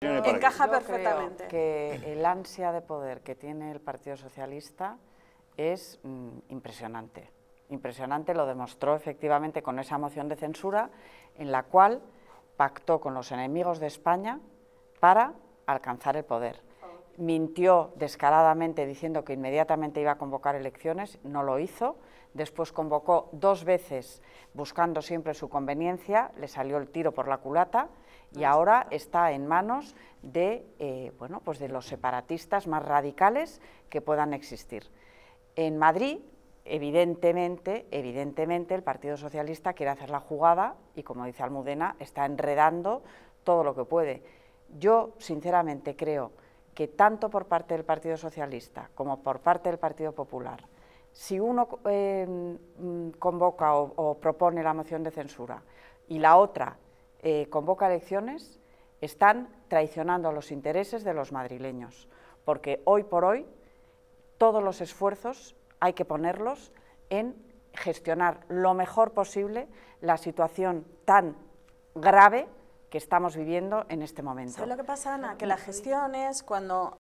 Encaja Yo perfectamente. Creo que el ansia de poder que tiene el Partido Socialista es mm, impresionante. Impresionante, lo demostró efectivamente con esa moción de censura en la cual pactó con los enemigos de España para alcanzar el poder. Mintió descaradamente diciendo que inmediatamente iba a convocar elecciones, no lo hizo, después convocó dos veces buscando siempre su conveniencia, le salió el tiro por la culata y ahora está en manos de, eh, bueno, pues de los separatistas más radicales que puedan existir. En Madrid, evidentemente, evidentemente el Partido Socialista quiere hacer la jugada y, como dice Almudena, está enredando todo lo que puede. Yo, sinceramente, creo que tanto por parte del Partido Socialista como por parte del Partido Popular, si uno eh, mm, convoca o, propone la moción de censura y la otra eh, convoca elecciones, están traicionando los intereses de los madrileños, porque hoy por hoy todos los esfuerzos hay que ponerlos en gestionar lo mejor posible la situación tan grave que estamos viviendo en este momento. ¿Sabes lo que pasa, Ana? Que la gestión es cuando